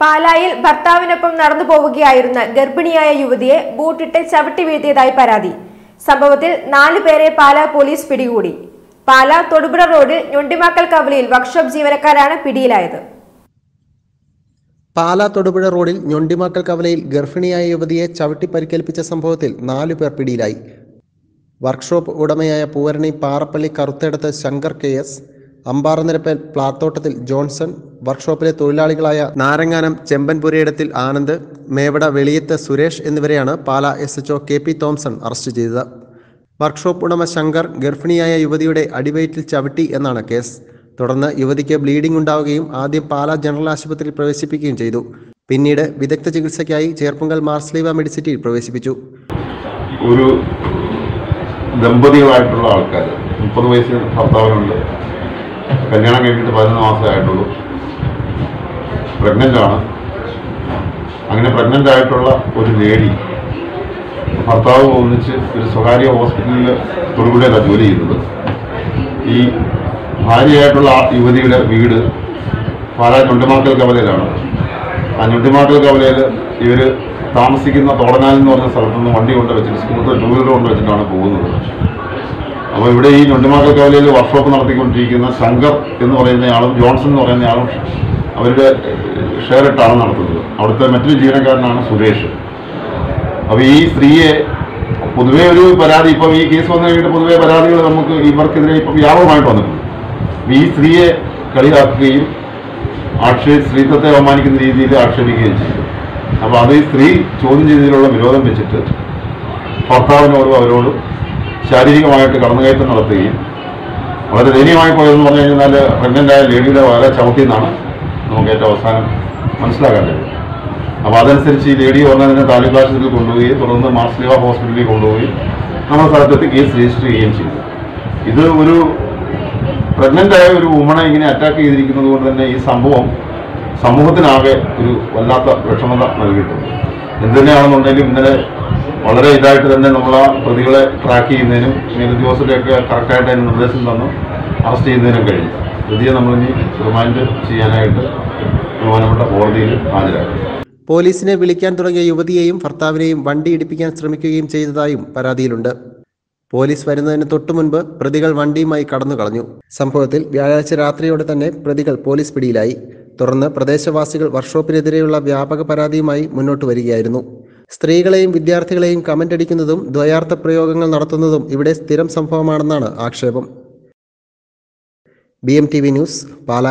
പാലായിൽ ഭർത്താവിനൊപ്പം നടന്നു പോവുകയായിരുന്ന ഗർഭിണിയായ യുവതിയെ ബൂട്ടിട്ട് ചവിട്ടി വീഴ്ത്തിയതായി പരാതി. സംഭവത്തിൽ നാലു പേരെ പാലാ പോലീസ് പിടികൂടി. പാലാ തൊടുപുഴ റോഡിൽ ഞൊണ്ടിമാക്കൽ കവലയിൽ വർക്ക്ഷോപ്പ് ജീവനക്കാരാണ് പിടിയിലായത്. പാലാ തൊടുപുഴ റോഡിൽ ഞൊണ്ടിമാക്കൽ കവലയിൽ ഗർഭിണിയായ യുവതിയെ ചവിട്ടി പരിക്കേൽപ്പിച്ച സംഭവത്തിൽ നാലു പേർ പിടിയിലായി. വർക്ക്ഷോപ്പ് ഉടമയായ Poovarani Parappally Karuthedathu Shankar K S Ambaranirappel Plathottathil Johnson വർക്ക്ഷോപ്പിലെ തൊഴിലാളികളായ നാരങ്ങാനം ചെമ്പൻപുരയിടത്തിൽ ആനന്ദ് മേവട വെളിയത്ത് സുരേഷ് എന്നിവരെയാണ് Pala S HO K P Thomson arrest ചെയ്തത്. വർക്ക്ഷോപ്പ് ഉടമ ശങ്കർ ഗർഭിണിയായ യുവതിയുടെ അടിവയറ്റിൽ ചവിട്ടി എന്നാണ് കേസ്. തുടർന്ന് യുവതിക്ക് ബ്ലീഡിംഗ് ഉണ്ടാവുകയും ആദ്യം പാല ജനറൽ ആശുപത്രിയിൽ പ്രവേശിപ്പിക്കുകയും ചെയ്തു. പിന്നീട് വിദഗ്ധ ചികിത്സയ്ക്കായി ചേർപ്പുങ്കൽ മാർസ്ലീവ മെഡിസിറ്റിയിൽ പ്രവേശിപ്പിച്ചു. ഒരു ദമ്പതികളായിട്ടുള്ള ആൾക്കാർ മുപ്പത് വയസ്സിന് ഭർത്താവിനുണ്ട്. കല്യാണം കഴിഞ്ഞിട്ട് പതിനൊന്ന് മാസമേ ആയിട്ടുള്ളൂ. പ്രഗ്നന്റാണ് അങ്ങനെ പ്രഗ്നന്റ് ആയിട്ടുള്ള ഒരു ലേഡി ഭർത്താവ് ഒന്നിച്ച് ഒരു സ്വകാര്യ ഹോസ്പിറ്റലിൽ തൊടുപുഴയിലാണ് ജോലി ചെയ്യുന്നത്. ഈ ഭാര്യയായിട്ടുള്ള യുവതിയുടെ വീട് പാലാ ഞൊണ്ടിമാക്കൽ കവലയിലാണ്. ആ ഞൊണ്ടിമാക്കൽ കവലയിൽ ഇവർ താമസിക്കുന്ന തോടനാൽ എന്ന് പറഞ്ഞ സ്ഥലത്തുനിന്ന് വണ്ടി കൊണ്ട് വെച്ചിട്ട് സ്കൂട്ടർ ടൂ വീലർ കൊണ്ട് വെച്ചിട്ടാണ് പോകുന്നത്. അപ്പോൾ ഇവിടെ ഈ ഞൊണ്ടിമാക്കൽ കവലയിൽ വർക്ക്ഷോപ്പ് നടത്തിക്കൊണ്ടിരിക്കുന്ന ശങ്കർ എന്ന് പറയുന്നയാളും ജോൺസൺ എന്ന് പറയുന്നയാളും അവരുടെ ഷെയർ ഇട്ടാണ് നടത്തുന്നത്. അവിടുത്തെ മറ്റൊരു ജീവനക്കാരനാണ് സുരേഷ്. അപ്പോൾ ഈ സ്ത്രീയെ പൊതുവേ ഒരു പരാതി ഇപ്പം ഈ കേസ് വന്നു കഴിഞ്ഞിട്ട് പൊതുവേ പരാതികൾ നമുക്ക് ഇവർക്കെതിരെ ഇപ്പം വ്യാപകമായിട്ട് വന്നിട്ടുണ്ട്. ഈ സ്ത്രീയെ കളിയാക്കുകയും ആക്ഷേ സ്ത്രീത്വത്തെ അവമാനിക്കുന്ന രീതിയിൽ ആക്ഷേപിക്കുകയും ചെയ്തു. അപ്പോൾ അത് ഈ സ്ത്രീ ചോദ്യം ചെയ്തതിലുള്ള വിരോധം വെച്ചിട്ട് ഭർത്താവിനോടും അവരോടും ശാരീരികമായിട്ട് കടന്നുകയറ്റം നടത്തുകയും വളരെ ദയനീയമായി പോയതെന്ന് പറഞ്ഞു കഴിഞ്ഞാൽ പ്രഗ്നന്റായ ലേഡിയുടെ വളരെ ചവിട്ടിയെന്നാണ് നമുക്ക് ഏറ്റവും അവസാനം മനസ്സിലാക്കാൻ കഴിയും അപ്പോൾ അതനുസരിച്ച് ഈ ലേഡി വന്നതിനെ താലൂക്ക് ആശുപത്രിയിൽ കൊണ്ടുപോയി തുടർന്ന് മാർസ്ലിവ ഹോസ്പിറ്റലിൽ കൊണ്ടുപോയി നമ്മുടെ സ്ഥലത്തെത്തി കേസ് രജിസ്റ്റർ ചെയ്യുകയും ചെയ്തു. ഇത് ഒരു പ്രഗ്നന്റ് ആയ ഒരു വുമണെ ഇങ്ങനെ അറ്റാക്ക് ചെയ്തിരിക്കുന്നത് കൊണ്ട് തന്നെ ഈ സംഭവം സമൂഹത്തിനാകെ ഒരു വല്ലാത്ത വിഷമത നൽകിയിട്ടുണ്ട്. എന്ത് തന്നെയാണെന്നുണ്ടെങ്കിലും ഇന്നലെ വളരെ ഇതായിട്ട് തന്നെ നമ്മൾ ആ പ്രതികളെ ട്രാക്ക് ചെയ്യുന്നതിനും മേലുദ്യോഗസ്ഥരെയൊക്കെ കറക്റ്റായിട്ട് അതിന് നിർദ്ദേശം തന്നു. അറസ്റ്റ് ചെയ്യുന്നതിനും കഴിഞ്ഞു. പ്രതിയെ നമ്മളിനി റിമാൻഡ് ചെയ്യാനായിട്ട് ബഹുമാനപ്പെട്ട കോടതിയിൽ ഹാജരാക്കും. പോലീസിനെ വിളിക്കാൻ തുടങ്ങിയ യുവതിയെയും ഭർത്താവിനെയും വണ്ടി ഇടിപ്പിക്കാൻ ശ്രമിക്കുകയും ചെയ്തതായും പരാതിയിലുണ്ട്. പോലീസ് വരുന്നതിന് തൊട്ടു മുൻപ് പ്രതികൾ വണ്ടിയുമായി കടന്നു കളഞ്ഞു സംഭവത്തിൽ വ്യാഴാഴ്ച രാത്രിയോടെ തന്നെ പ്രതികൾ പോലീസ് പിടിയിലായി. തുടർന്ന് പ്രദേശവാസികൾ വർക്ക്ഷോപ്പിനെതിരെയുള്ള വ്യാപക പരാതിയുമായി മുന്നോട്ട് വരികയായിരുന്നു. സ്ത്രീകളെയും വിദ്യാർത്ഥികളെയും കമന്റ് അടിക്കുന്നതും ദ്വയാർത്ഥ പ്രയോഗങ്ങൾ നടത്തുന്നതും ഇവിടെ സ്ഥിരം സംഭവമാണെന്നാണ് ആക്ഷേപം. B news Pala.